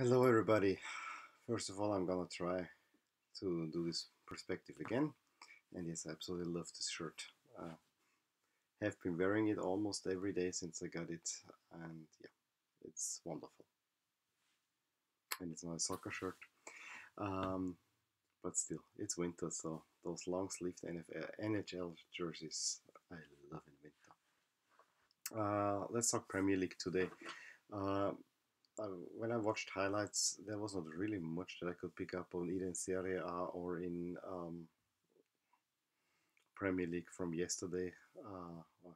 Hello, everybody. First of all, I'm gonna try to do this perspective again. And yes, I absolutely love this shirt. Uh, have been wearing it almost every day since I got it, and yeah, it's wonderful. And it's not a soccer shirt, um, but still, it's winter, so those long-sleeved NHL jerseys I love in winter. Uh, let's talk Premier League today. Uh, when I watched highlights, there was not really much that I could pick up on either in Serie A or in um, Premier League from yesterday. Uh, or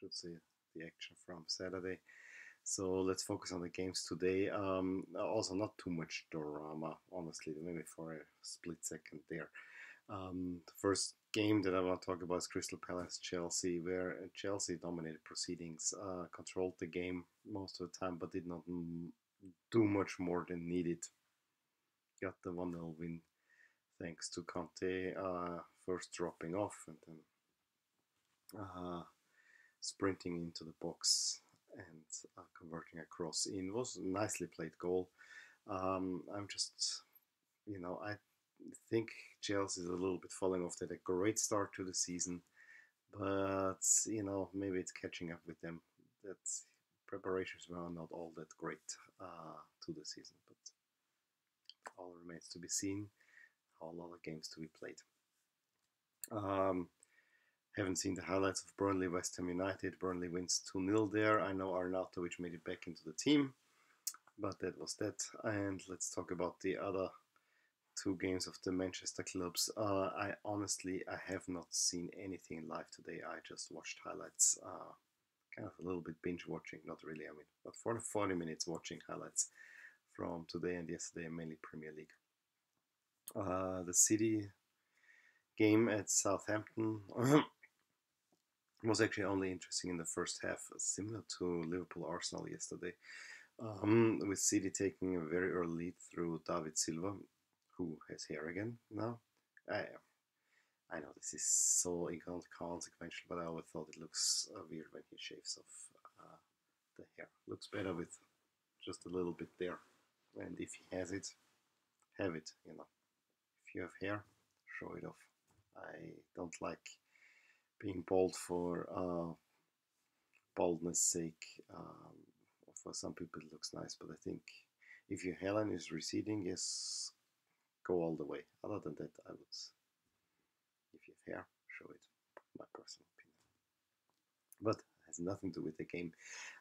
should say the action from Saturday. So let's focus on the games today. Um, also, not too much drama, honestly, maybe for a split second there. Um, the first game that I want to talk about is Crystal Palace Chelsea, where Chelsea dominated proceedings, uh, controlled the game most of the time, but did not m- do much more than needed. Got the 1 0 win thanks to Kanté uh, first dropping off and then uh, sprinting into the box and uh, converting a cross in. It was a nicely played goal. Um, I'm just, you know, I think Chelsea is a little bit falling off. They had a great start to the season, but you know maybe it's catching up with them. That preparations were not all that great uh, to the season, but all remains to be seen. A lot of games to be played. Um, haven't seen the highlights of Burnley West Ham United. Burnley wins 2 0 there. I know Arnautovic made it back into the team, but that was that. And let's talk about the other two games of the Manchester clubs. Uh, I honestly I have not seen anything live today. I just watched highlights. Uh, kind of a little bit binge watching, not really. I mean, but for the 40 minutes watching highlights from today and yesterday, mainly Premier League. Uh, the City game at Southampton was actually only interesting in the first half, similar to Liverpool Arsenal yesterday. Um, with City taking a very early lead through David Silva, who has hair again now. I, I know this is so inconsequential, but I always thought it looks uh, weird when he shaves off uh, the hair. Looks better with just a little bit there. And if he has it, have it, you know. If you have hair, show it off. I don't like being bald for uh, baldness sake. Um, for some people it looks nice, but I think if your hairline is receding, yes, go all the way. Other than that, I would, if you have hair, show it. My personal opinion. But it has nothing to do with the game.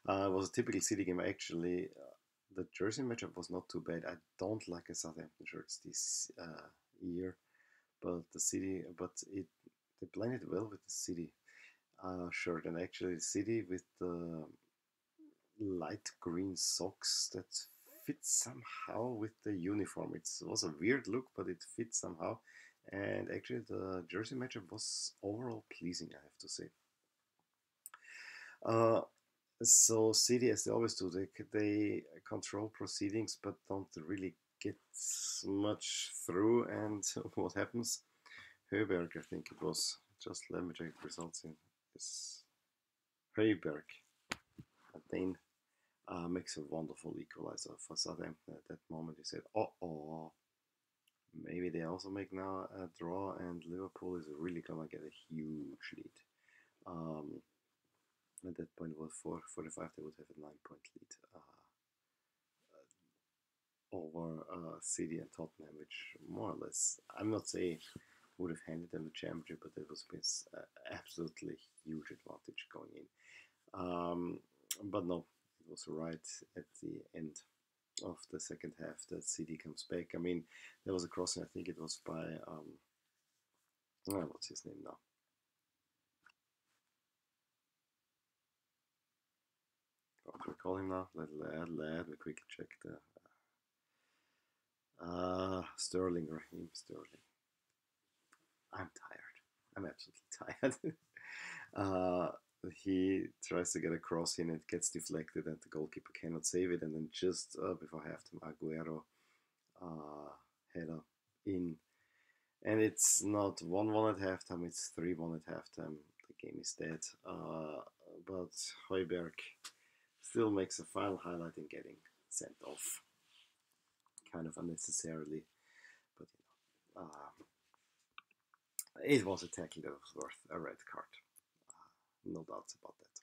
Uh, it was a typical City game. Actually, uh, the jersey matchup was not too bad. I don't like a Southampton shirts this uh, year, but the City, but it they blended well with the City uh, shirt, and actually, the City with the light green socks that fits somehow with the uniform. It was a weird look, but it fits somehow. And actually, the jersey matchup was overall pleasing, I have to say. Uh, so City, as they always do, they they control proceedings, but don't really get much through. And what happens? Højbjerg, I think it was. Just let me check the results in this. Højbjerg, a Dane uh, makes a wonderful equalizer for Southampton at that moment. He said, "Oh, oh, maybe they also make now a draw, and Liverpool is really gonna get a huge lead." Um, at that point, was 4 45, they would have a nine point lead uh, over uh, City and Tottenham, which more or less, I'm not saying would have handed them the championship, but it was an uh, absolutely huge advantage going in. Um, but no, was right at the end of the second half that City comes back. I mean, there was a crossing. I think it was by um, oh, what's his name now? What do we call him now? Let lad, lad. We quickly check the. Uh, Sterling, Raheem Sterling. I'm tired. I'm absolutely tired. uh, he tries to get a cross in, it gets deflected, and the goalkeeper cannot save it. And then just uh, before halftime, Aguero uh, header in, and it's not one-one at halftime; it's three-one at halftime. The game is dead. Uh, but Højbjerg still makes a final highlight in getting sent off. kind of unnecessarily, but you know, uh, it was a tackle that was worth a red card. Uh, no doubts about that.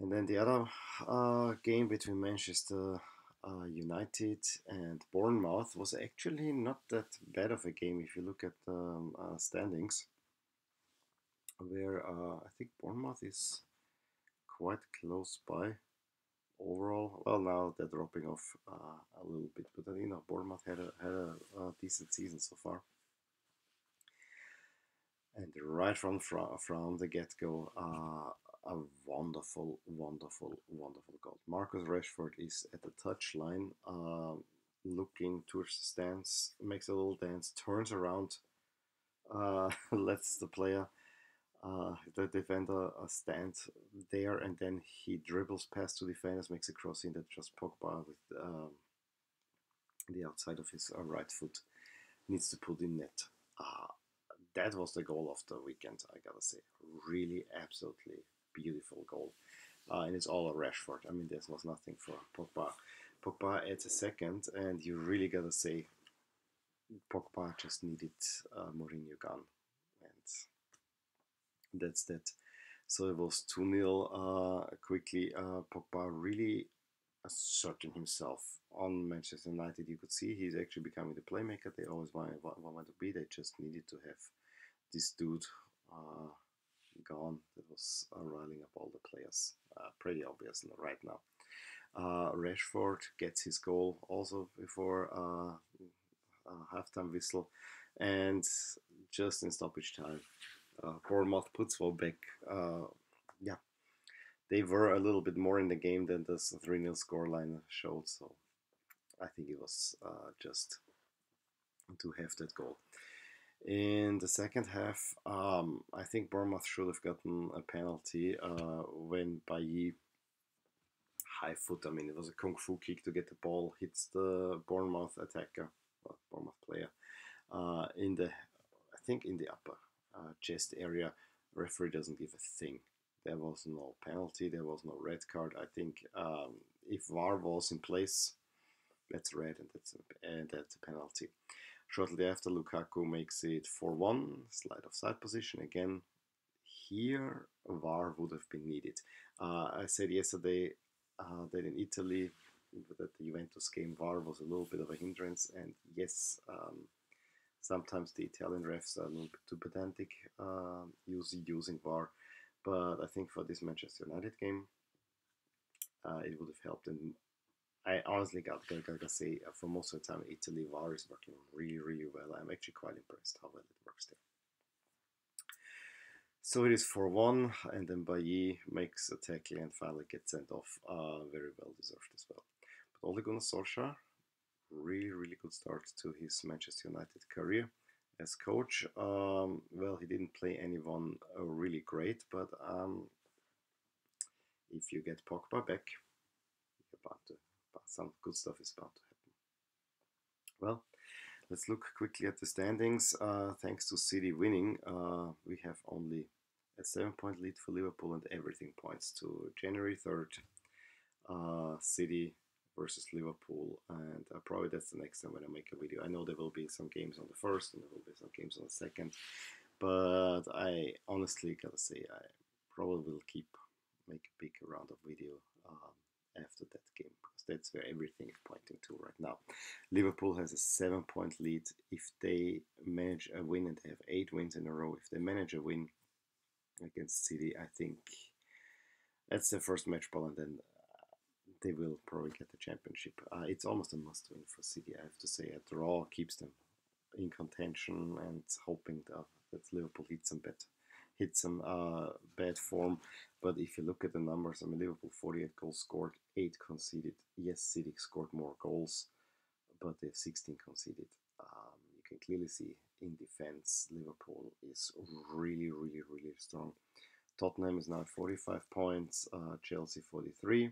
And then the other uh, game between Manchester uh, United and Bournemouth was actually not that bad of a game if you look at the um, uh, standings, where uh, I think Bournemouth is quite close by overall. Well, now they're dropping off uh, a little bit, but you know Bournemouth had a had a, a decent season so far. And right from from, from the get go, uh, a wonderful, wonderful, wonderful goal. Marcus Rashford is at the touchline, uh, looking towards the stands, makes a little dance, turns around, uh, lets the player, uh, the defender, uh, stand there, and then he dribbles past two defenders, makes a crossing that just Pogba with um, the outside of his uh, right foot needs to put in net. Uh, that was the goal of the weekend, I gotta say. Really, absolutely beautiful goal. Uh, and it's all a Rashford. I mean, there was nothing for Pogba. Pogba adds a second, and you really gotta say, Pogba just needed uh, Mourinho gone, and that's that. So it was 2 0 uh, quickly. Uh, Pogba really asserting himself on Manchester United. You could see he's actually becoming the playmaker they always wanted, wanted to be. They just needed to have this dude uh, gone that was uh, riling up all the players. Uh, pretty obvious right now. Uh, Rashford gets his goal also before uh, uh, halftime whistle, and just in stoppage time, uh, Bournemouth puts one back. Uh, yeah, they were a little bit more in the game than the 3 0 scoreline showed, so I think it was just to have that goal. In the second half, um, I think Bournemouth should have gotten a penalty uh, when Bailly high foot. I mean, it was a kung fu kick to get the ball, hits the Bournemouth attacker, well, Bournemouth player, uh, in the, I think in the upper uh, chest area. Referee doesn't give a thing. There was no penalty. There was no red card. I think um, if VAR was in place, that's red and that's a, and that's a penalty. Shortly after, Lukaku makes it 4-1, slide of side position again. Here, VAR would have been needed. Uh, I said yesterday uh, that in Italy, that the Juventus game, VAR was a little bit of a hindrance, and yes, um, sometimes the Italian refs are a little bit too pedantic uh, using, using VAR, but I think for this Manchester United game, uh, it would have helped. And I honestly got, got, got to say, for most of the time, Italy VAR is working really, really well. I'm actually quite impressed how well it works there. So it is 4 1, and then Bailly makes a tackle and finally gets sent off. Uh, very well deserved as well. But Ole Gunnar Solskjaer, really, really good start to his Manchester United career as coach. Um, well, he didn't play anyone uh, really great, but um, if you get Pogba back, you're about to some good stuff is about to happen. Well, let's look quickly at the standings. Uh, thanks to City winning, uh, we have only a seven point lead for Liverpool, and everything points to January 3rd. Uh, City versus Liverpool, and uh, probably that's the next time when I make a video. I know there will be some games on the first, and there will be some games on the second, but I honestly gotta say I probably will keep make a big round of video um, after that game because that's where everything is pointing to right now. Liverpool has a seven point lead. If they manage a win and they have eight wins in a row, if they manage a win against City, I think that's the first match ball and then uh, they will probably get the championship. Uh, it's almost a must win for City, I have to say. A draw keeps them in contention and hoping that, that Liverpool hits them better hit some uh, bad form. But if you look at the numbers, I mean, Liverpool 48 goals scored, 8 conceded. Yes, City scored more goals, but they have 16 conceded. Um, you can clearly see in defense, Liverpool is really, really, really strong. Tottenham is now at 45 points, uh, Chelsea 43.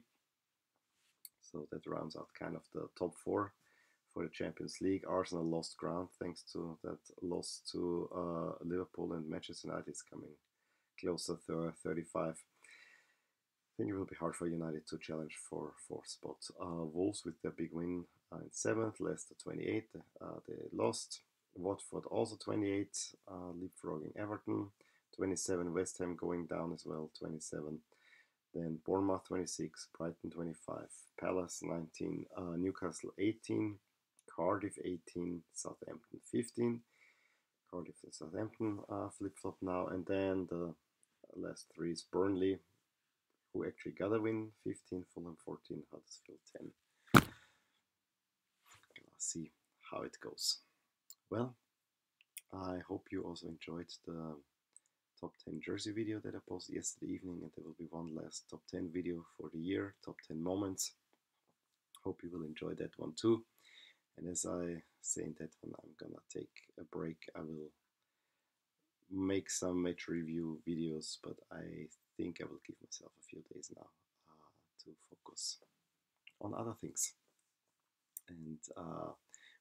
So that rounds out kind of the top four for the Champions League. Arsenal lost ground thanks to that loss to uh, Liverpool and Manchester United is coming closer to 35. I think it will be hard for United to challenge for fourth spot. Uh, Wolves with their big win uh, in seventh, Leicester 28, uh, they lost. Watford also 28, uh, leapfrogging Everton. 27, West Ham going down as well, 27. Then Bournemouth 26, Brighton 25, Palace 19, uh, Newcastle 18, Cardiff 18, Southampton 15. Cardiff and Southampton uh, flip flop now, and then the last three is Burnley, who actually got a win 15, Fulham 14, Huddersfield 10. Let's see how it goes. Well, I hope you also enjoyed the top 10 jersey video that I posted yesterday evening, and there will be one last top 10 video for the year, top 10 moments. Hope you will enjoy that one too. And as I say in that one, I'm gonna take a break. I will make some match review videos, but I think I will give myself a few days now uh, to focus on other things. And uh,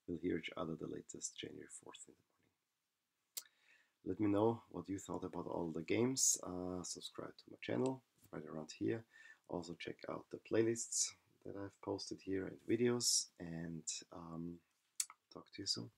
we'll hear each other the latest January 4th in the morning. Let me know what you thought about all the games. Uh, subscribe to my channel right around here. Also check out the playlists that I've posted here and videos. And um, talk to you soon.